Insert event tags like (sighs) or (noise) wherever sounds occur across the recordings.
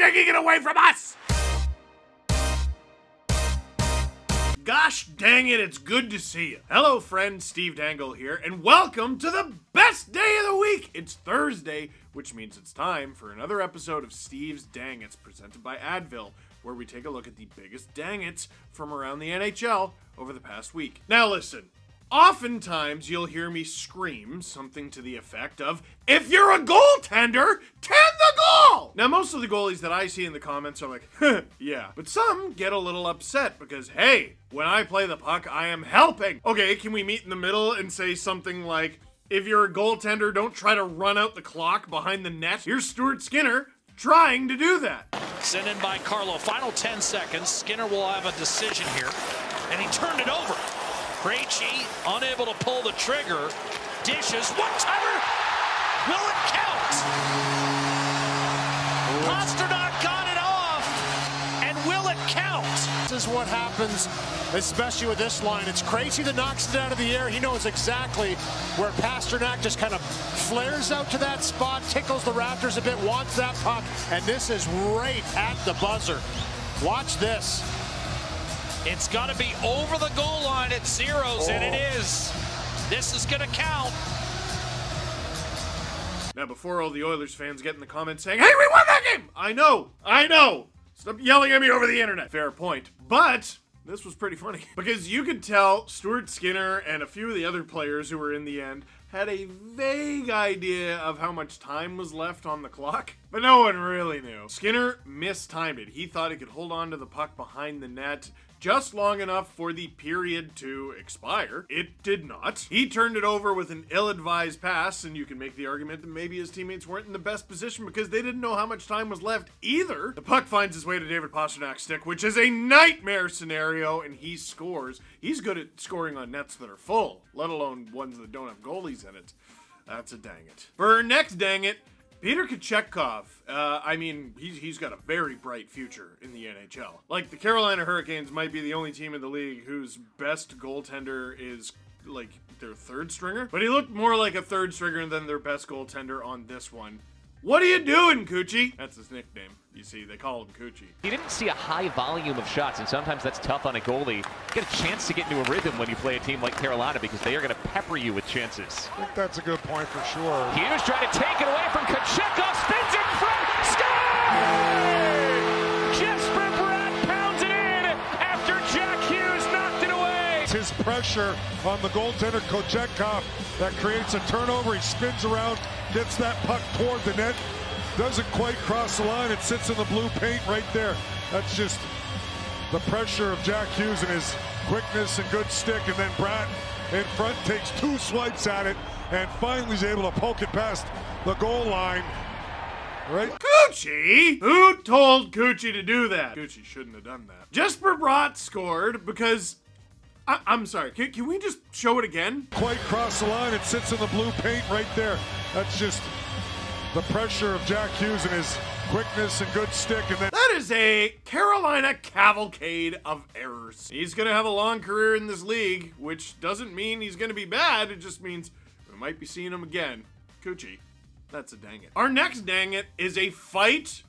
taking it away from us! Gosh dang it, it's good to see you. Hello, friend, Steve Dangle here, and welcome to the best day of the week! It's Thursday, which means it's time for another episode of Steve's Dang It's presented by Advil, where we take a look at the biggest dang it's from around the NHL over the past week. Now, listen. Oftentimes, you'll hear me scream something to the effect of, If you're a goaltender, tend the goal! Now, most of the goalies that I see in the comments are like, (laughs) yeah. But some get a little upset because, hey, when I play the puck, I am helping. Okay, can we meet in the middle and say something like, if you're a goaltender, don't try to run out the clock behind the net? Here's Stuart Skinner trying to do that. Sent in by Carlo. Final 10 seconds. Skinner will have a decision here. And he turned it over. Krejci unable to pull the trigger. Dishes. One timer. Will it count? Pastrnak got it off. And will it count? This is what happens, especially with this line. It's Krejci that knocks it out of the air. He knows exactly where Pastrnak just kind of flares out to that spot, tickles the Raptors a bit, wants that puck, and this is right at the buzzer. Watch this. It's got to be over the goal line at zeros, and it oh. is. This is going to count. Now, before all the Oilers fans get in the comments saying, Hey, we won that game! I know, I know. Stop yelling at me over the internet. Fair point. But this was pretty funny (laughs) because you could tell Stuart Skinner and a few of the other players who were in the end had a vague idea of how much time was left on the clock, but no one really knew. Skinner mistimed it. He thought he could hold on to the puck behind the net just long enough for the period to expire. It did not. He turned it over with an ill-advised pass, and you can make the argument that maybe his teammates weren't in the best position because they didn't know how much time was left either. The puck finds its way to David Pastrnak's stick, which is a nightmare scenario, and he scores. He's good at scoring on nets that are full, let alone ones that don't have goalies in it. That's a dang it. For next dang it, Peter Kochetkov, uh, I mean, he's, he's got a very bright future in the NHL. Like, the Carolina Hurricanes might be the only team in the league whose best goaltender is, like, their third stringer. But he looked more like a third stringer than their best goaltender on this one. What are you doing, Koochie? That's his nickname. You see, they call him Koochie. He didn't see a high volume of shots, and sometimes that's tough on a goalie. You get a chance to get into a rhythm when you play a team like Carolina because they are going to pepper you with chances. I think that's a good point for sure. Hughes trying to take it away from Kochetkov, spins in pressure on the goaltender Kochetkov that creates a turnover. He spins around, gets that puck toward the net, doesn't quite cross the line. It sits in the blue paint right there. That's just the pressure of Jack Hughes and his quickness and good stick. And then Bratt in front takes two swipes at it and finally is able to poke it past the goal line. Right? Koochie? Who told Koochie to do that? Koochie shouldn't have done that. Jesper Bratt scored because. I- am sorry, can, can we just show it again? Quite cross the line. It sits in the blue paint right there. That's just the pressure of Jack Hughes and his quickness and good stick. And then That is a Carolina cavalcade of errors. He's going to have a long career in this league, which doesn't mean he's going to be bad. It just means we might be seeing him again. Koochie. That's a dang it. Our next dang it is a fight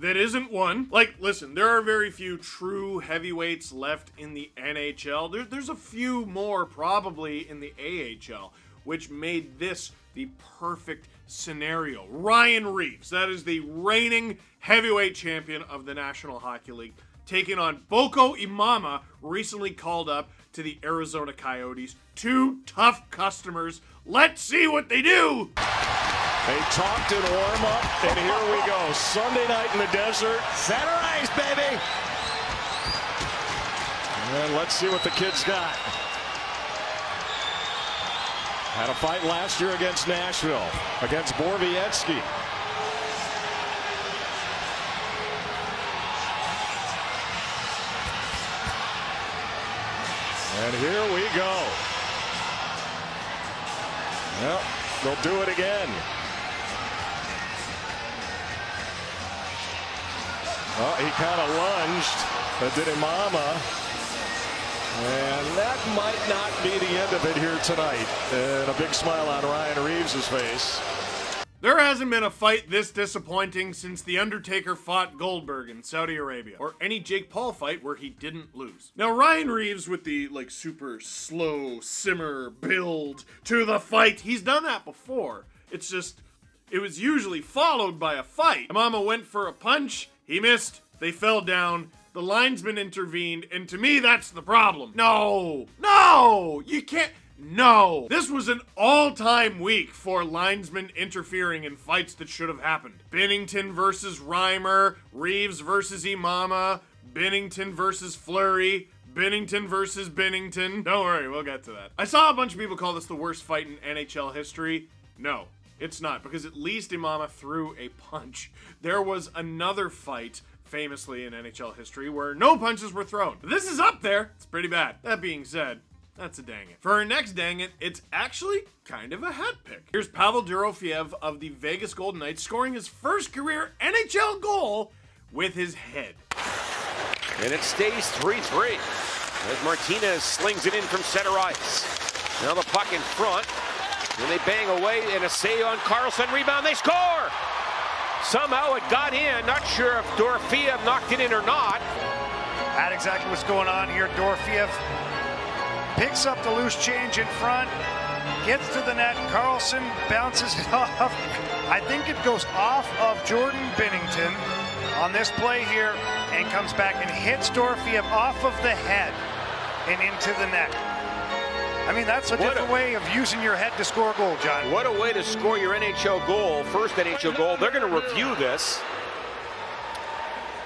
that isn't one. Like, listen, there are very few true heavyweights left in the NHL. There, there's a few more probably in the AHL, which made this the perfect scenario. Ryan Reaves, that is the reigning heavyweight champion of the National Hockey League, taking on Boko Imama, recently called up to the Arizona Coyotes. Two tough customers. Let's see what they do. They talked and warm up, and here we go. Sunday night in the desert. Center ice, baby. And let's see what the kids got. Had a fight last year against Nashville, against Borvietsky. And here we go. Yep, they'll do it again. Oh, he kind of lunged, but did Imama. And that might not be the end of it here tonight. And a big smile on Ryan Reaves' face. There hasn't been a fight this disappointing since The Undertaker fought Goldberg in Saudi Arabia, or any Jake Paul fight where he didn't lose. Now, Ryan Reaves with the, like, super slow simmer build to the fight, he's done that before. It's just, it was usually followed by a fight. Mama went for a punch, he missed, they fell down, the linesman intervened, and to me, that's the problem. No, no, you can't. No. This was an all-time week for linesmen interfering in fights that should have happened. Binnington versus Reimer, Reaves versus Imama, Binnington versus Fleury, Binnington versus Binnington. Don't worry, we'll get to that. I saw a bunch of people call this the worst fight in NHL history. No, it's not, because at least Imama threw a punch. There was another fight famously in NHL history where no punches were thrown. This is up there. It's pretty bad. That being said, that's a dang it. For our next dang it, it's actually kind of a hat pick. Here's Pavel Dorofeyev of the Vegas Golden Knights scoring his first career NHL goal with his head. And it stays 3-3 as Martinez slings it in from center ice. Now the puck in front. And they bang away and a save on Carlson. Rebound, they score! Somehow it got in. Not sure if Dorofeyev knocked it in or not. That's exactly what's going on here. Dorofeyev picks up the loose change in front, gets to the net. Carlson bounces it (laughs) off. I think it goes off of Jordan Binnington on this play here and comes back and hits Dorofeyev off of the head and into the net. I mean, that's a What different a- way of using your head to score a goal, John. What a way to score your NHL goal. First NHL goal. They're going to review this.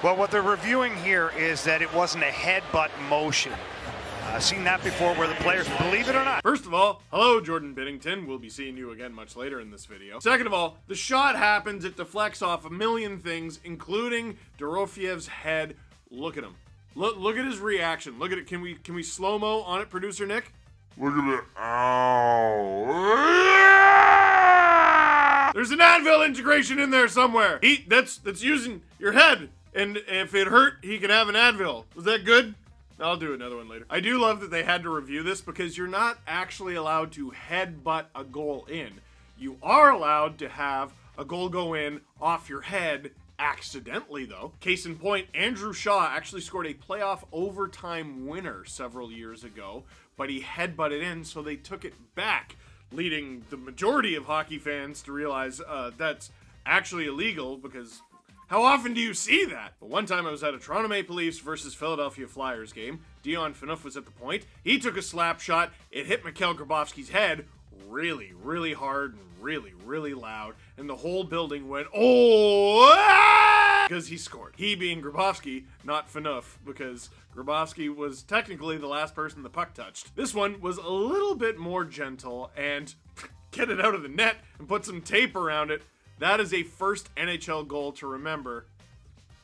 Well, what they're reviewing here is that it wasn't a headbutt motion. I've seen that before where the players, believe it or not, First of all, hello, Jordan Binnington. We'll be seeing you again much later in this video. Second of all, the shot happens, it deflects off a million things, including Dorofeyev's head. Look at him. Look, look at his reaction. Look at it. Can we can we slow mo on it, producer Nick? Look at it. Ow. There's an Advil integration in there somewhere. He that's that's using your head, and if it hurt, he can have an Advil. Was that good? I'll do another one later. I do love that they had to review this because you're not actually allowed to headbutt a goal in. You are allowed to have a goal go in off your head accidentally, though. Case in point, Andrew Shaw actually scored a playoff overtime winner several years ago, but he headbutted in, so they took it back, leading the majority of hockey fans to realize uh, that's actually illegal because how often do you see that? But one time I was at a Toronto Maple Leafs versus Philadelphia Flyers game. Dion Phaneuf was at the point. He took a slap shot. It hit Mikhail Grabovski's head really, really hard and really, really loud. And the whole building went, oh! Because he scored. He being Grabovski, not Phaneuf, because Grabovski was technically the last person the puck touched. This one was a little bit more gentle and (laughs) get it out of the net and put some tape around it. That is a first NHL goal to remember.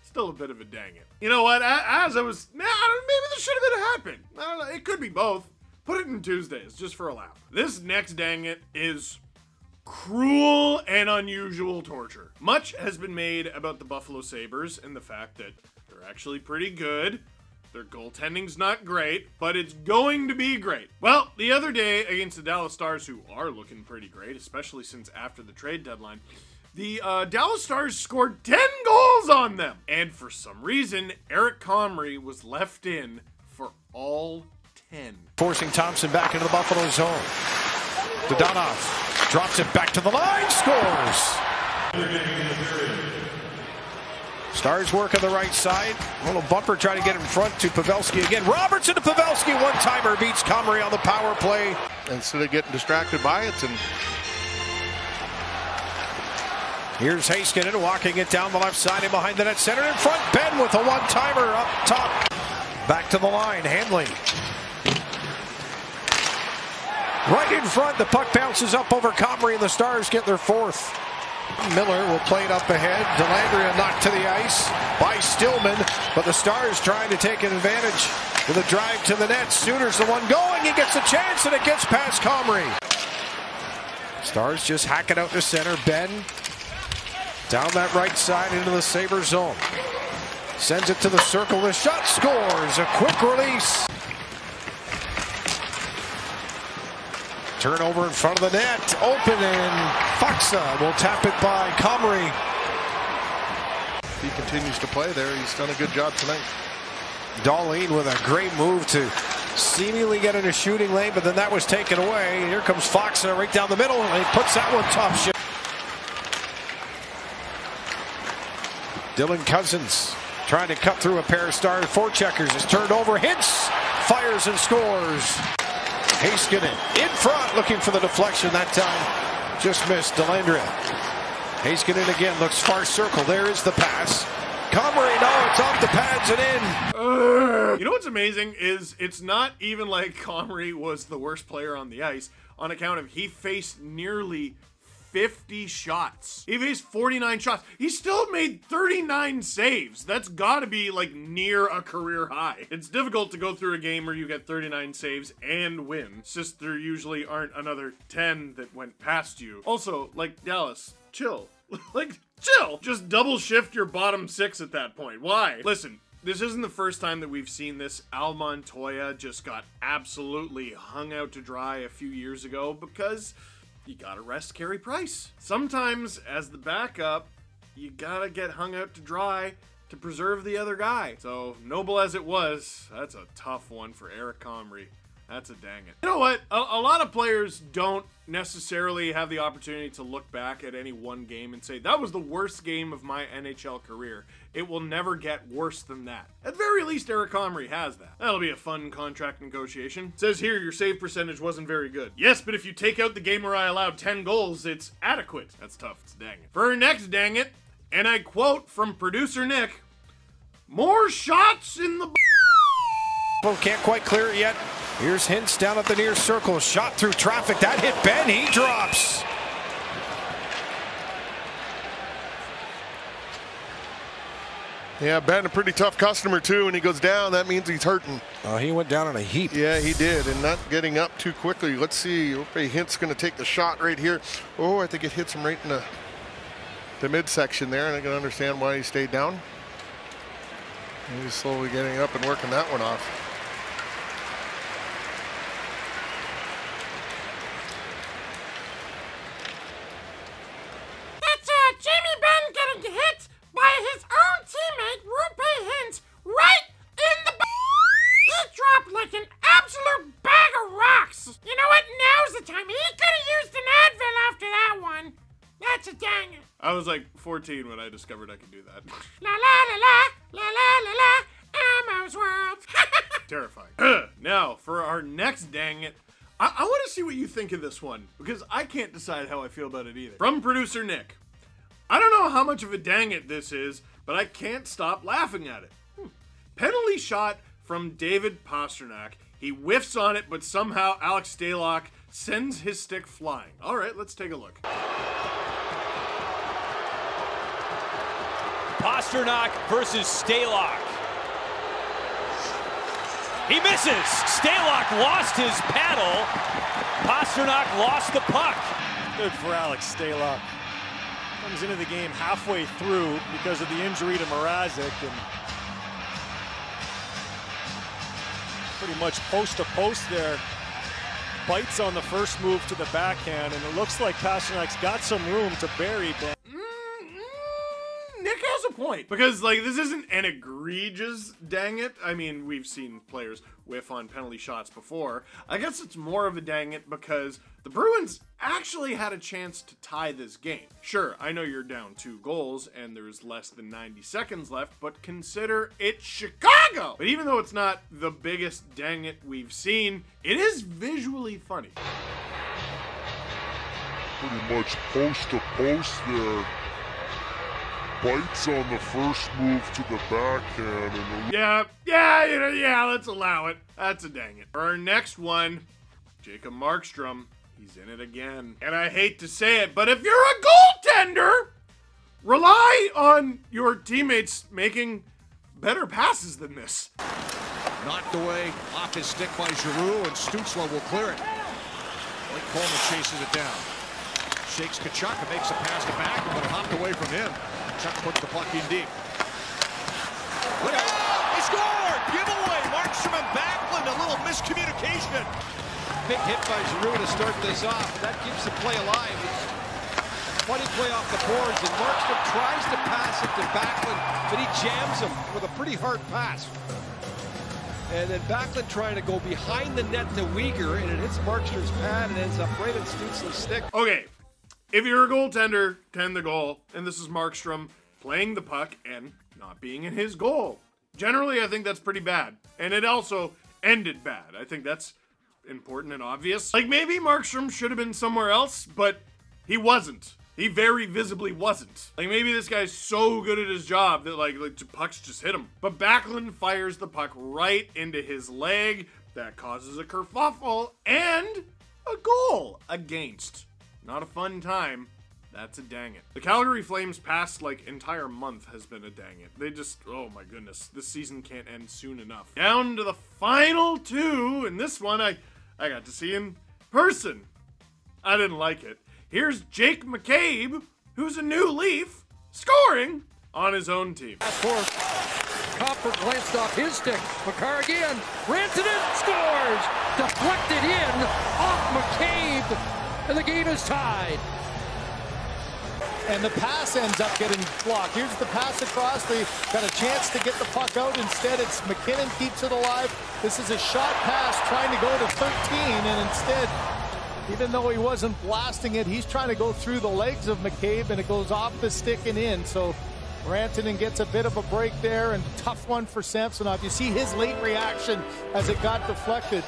Still a bit of a dang it. You know what? As I was, nah, I maybe this should have been a happen. I don't know. It could be both. Put it in Tuesdays just for a laugh. This next dang it is cruel and unusual torture. Much has been made about the Buffalo Sabres and the fact that they're actually pretty good. Their goaltending's not great, but it's going to be great. Well, the other day against the Dallas Stars, who are looking pretty great, especially since after the trade deadline, the uh, Dallas Stars scored 10 goals on them. And for some reason, Eric Comrie was left in for all 10. Forcing Thompson back into the Buffalo zone. Donoff drops it back to the line, scores. Stars work on the right side. A little bumper trying to get in front to Pavelski again. Robertson to Pavelski. One timer beats Comrie on the power play. instead of getting distracted by it. And Here's Heiskanen walking it down the left side and behind the net center in front. Benn with a one timer up top. Back to the line. Hanley. Right in front. The puck bounces up over Comrie and the Stars get their fourth. Miller will play it up ahead. Dellandrea knocked to the ice by Stillman, but the Stars trying to take an advantage with a drive to the net. Sooners the one going. He gets a chance and it gets past Comrie. Stars just hack it out to center. Benn down that right side into the Sabre zone. Sends it to the circle. The shot scores. A quick release. Turnover in front of the net. Open and Faksa will tap it by Comrie. He continues to play there, he's done a good job tonight. Darlene with a great move to seemingly get in a shooting lane, but then that was taken away. Here comes Faksa right down the middle, and he puts that one top shot. Dylan Cozens trying to cut through a pair of stars. Four checkers is turned over, hits, fires and scores. Heiskanen in front, looking for the deflection that time. Just missed Dellandrea. Heiskanen again looks far circle. There is the pass. Comrie, it's off the pads and in. You know what's amazing is it's not even like Comrie was the worst player on the ice on account of he faced nearly 50 shots. He faced 49 shots. He still made 39 saves. That's gotta be like near a career high. It's difficult to go through a game where you get 39 saves and win. It's there usually aren't another 10 that went past you. Also, like Dallas, chill. (laughs) like, chill. Just double shift your bottom six at that point. Why? Listen, this isn't the first time that we've seen this. Al Montoya just got absolutely hung out to dry a few years ago because you gotta rest Carey Price. Sometimes, as the backup, you gotta get hung out to dry to preserve the other guy. So, noble as it was, that's a tough one for Eric Comrie. That's a dang it. You know what? A, a, lot of players don't necessarily have the opportunity to look back at any one game and say, that was the worst game of my NHL career. It will never get worse than that. At very least, Eric Comrie has that. That'll be a fun contract negotiation. It says here your save percentage wasn't very good. Yes, but if you take out the game where I allowed 10 goals, it's adequate. That's tough. It's dang it. For our next dang it, and I quote from producer Nick, more shots in the. Can't quite clear it yet. Here's Hintz down at the near circle. Shot through traffic. That hit Benn. He drops. Yeah, Benn, a pretty tough customer too. When he goes down, that means he's hurting. Oh, he went down in a heap. Yeah, he did, and not getting up too quickly. Let's see. Okay, Hintz going to take the shot right here. Oh, I think it hits him right in the the midsection there, and I can understand why he stayed down. He's slowly getting up and working that one off. It's uh, Jamie Benn getting hit by his own teammate, Roope Hintz, right in the b- He dropped like an absolute bag of rocks. You know what? Now's the time. He could have used an Advil after that one. That's a dang it. I was like 14 when I discovered I could do that. (laughs) La la la la, la la la la, Elmo's World. (laughs) Terrifying. now, for our next dang it, I, I want to see what you think of this one because I can't decide how I feel about it either. From producer Nick. I don't know how much of a dang it this is, but I can't stop laughing at it. Hmm. Penalty shot from David Pastrnak. He whiffs on it, but somehow Alex Stalock sends his stick flying. All right, let's take a look. Pastrnak versus Stalock. He misses. Stalock lost his paddle. Pastrnak lost the puck. Good for Alex Stalock. Comes into the game halfway through because of the injury to Mrazek and pretty much post to post there. Bites on the first move to the backhand, and it looks like Pastrnak's got some room to bury, a point because like this isn't an egregious dang it. I mean, we've seen players whiff on penalty shots before. I guess it's more of a dang it because the Bruins actually had a chance to tie this game. Sure, I know you're down two goals and there's less than 90 seconds left, but consider it's Chicago. But even though it's not the biggest dang it we've seen, it is visually funny. Pretty much post to post there bites on the first move to the backhand and the Yeah, yeah, you know, yeah, let's allow it. That's a dang it. For our next one, Jacob Markstrom. He's in it again. And I hate to say it, but if you're a goaltender, rely on your teammates making better passes than this. Knocked away off his stick by Giroux, and Stutzle will clear it. Blake Coleman chases it down. Shakes Tkachuk and makes a pass to back, but it hopped away from him. Chuck puts the puck in deep. He scored! Giveaway! Markstrom and Backlund, a little miscommunication. big hit by Giroux to start this off. That keeps the play alive. Funny play off the boards, and Markstrom tries to pass it to Backlund, but he jams him with a pretty hard pass. And then Backlund trying to go behind the net to Weegar, and it hits Markstrom's pad and ends up right at Stutzle's stick. Okay, if you're a goaltender, tend the goal, and this is Markstrom playing the puck and not being in his goal. Generally, I think that's pretty bad. And it also ended bad. I think that's important and obvious. Like, maybe Markstrom should have been somewhere else, but he wasn't. He very visibly wasn't. Like, maybe this guy's so good at his job that, like, like pucks just hit him. But Backlund fires the puck right into his leg. That causes a kerfuffle and a goal against. Not a fun time. That's a dang it. The Calgary Flames past like entire month has been a dang it. They just, oh my goodness, this season can't end soon enough. Down to the final two, and this one I, I got to see in person. I didn't like it. Here's Jake McCabe, who's a new Leaf, scoring on his own team. Copper glanced off his stick. McCarr again. Rantanen scores. Deflected in off McCabe. And the game is tied. And the pass ends up getting blocked. Here's the pass across. They got a chance to get the puck out. Instead, it's MacKinnon keeps it alive. This is a shot pass trying to go to 13. And instead, even though he wasn't blasting it, he's trying to go through the legs of McCabe, and it goes off the stick and in. So Rantanen gets a bit of a break there, and tough one for Samsonov. You see his late reaction as it got deflected.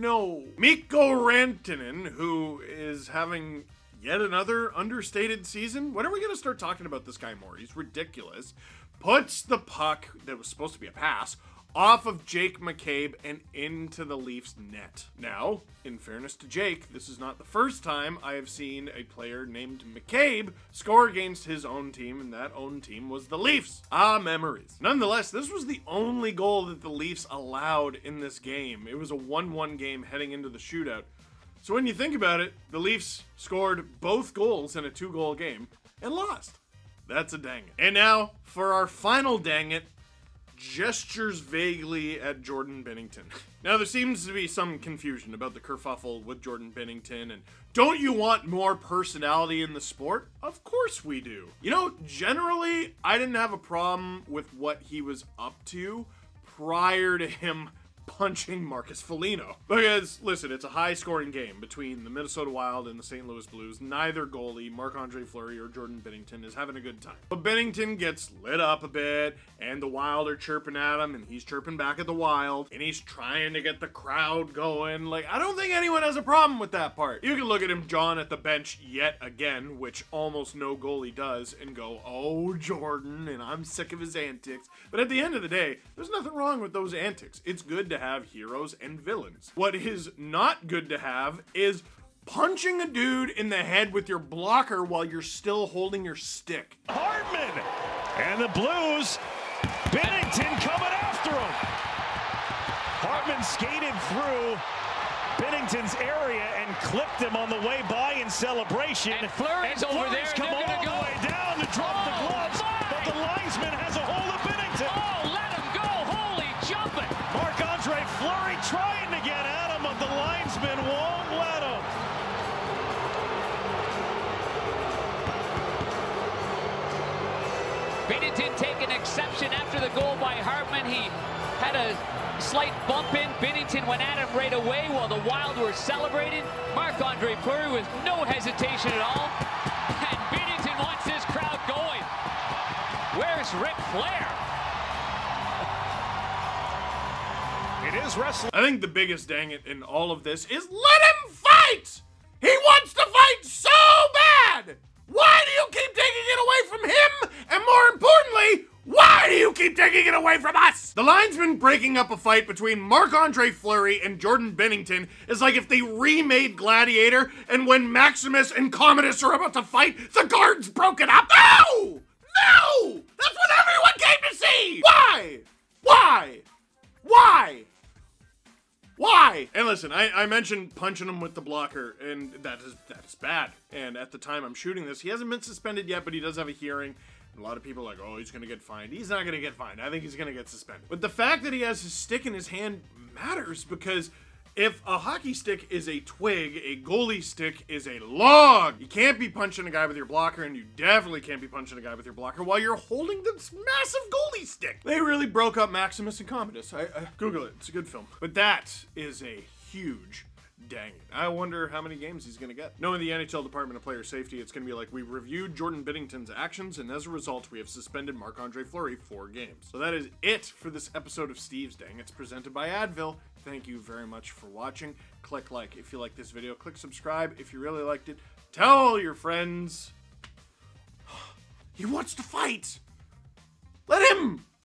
No, Mikko Rantanen, who is having yet another understated season. When are we going to start talking about this guy more? He's ridiculous. Puts the puck that was supposed to be a pass off of Jake McCabe and into the Leafs net. Now, in fairness to Jake, this is not the first time I have seen a player named McCabe score against his own team, and that own team was the Leafs. Ah, memories. Nonetheless, this was the only goal that the Leafs allowed in this game. It was a 1-1 game heading into the shootout. So when you think about it, the Leafs scored both goals in a two-goal game and lost. That's a dang it. And now, for our final dang it, gestures vaguely at Jordan Binnington. (laughs) Now, there seems to be some confusion about the kerfuffle with Jordan Binnington, and don't you want more personality in the sport? Of course we do. You know, generally, I didn't have a problem with what he was up to prior to him punching Marcus Foligno. Because, listen, it's a high scoring game between the Minnesota Wild and the St. Louis Blues. Neither goalie, Marc Andre Fleury or Jordan Binnington, is having a good time. But Binnington gets lit up a bit, and the Wild are chirping at him, and he's chirping back at the Wild, and he's trying to get the crowd going. Like, I don't think anyone has a problem with that part. You can look at him, John, at the bench yet again, which almost no goalie does, and go, oh, Jordan, and I'm sick of his antics. But at the end of the day, there's nothing wrong with those antics. It's good to have heroes and villains. What is not good to have is punching a dude in the head with your blocker while you're still holding your stick. Hartman and the Blues. Binnington coming after him. Hartman skated through Binnington's area and clipped him on the way by in celebration. And Fleury's over Fleury's there, come they're all the go. way down trying to get at him, but the linesman won't let him. Binnington taking exception after the goal by Hartman. He had a slight bump in. Binnington went at him right away while the Wild were celebrating. Marc-Andre Fleury with no hesitation at all. And Binnington wants this crowd going. Where's Ric Flair? Is wrestling. I think the biggest dang it in all of this is let him fight! He wants to fight so bad! Why do you keep taking it away from him? And more importantly, why do you keep taking it away from us? The linesman breaking up a fight between Marc-Andre Fleury and Jordan Binnington is like if they remade Gladiator and when Maximus and Commodus are about to fight, the guard's broken up. No! No! That's what everyone came to see! Why? Why? Why? Why? And listen, I, I mentioned punching him with the blocker, and that is that is bad. And at the time I'm shooting this, he hasn't been suspended yet, but he does have a hearing. A lot of people are like, oh, he's gonna get fined. He's not gonna get fined. I think he's gonna get suspended. But the fact that he has his stick in his hand matters because If a hockey stick is a twig, a goalie stick is a log. You can't be punching a guy with your blocker, and you definitely can't be punching a guy with your blocker while you're holding this massive goalie stick. They really broke up Maximus and Commodus. I, I Google it. It's a good film. But that is a huge Dang it. I wonder how many games he's going to get. Knowing the NHL Department of Player Safety, it's going to be like, we reviewed Jordan Binnington's actions, and as a result, we have suspended Marc-Andre Fleury four games. So that is it for this episode of Steve's Dang. It's presented by Advil. Thank you very much for watching. Click like if you like this video. Click subscribe if you really liked it. Tell all your friends. (sighs) he wants to fight. Let him!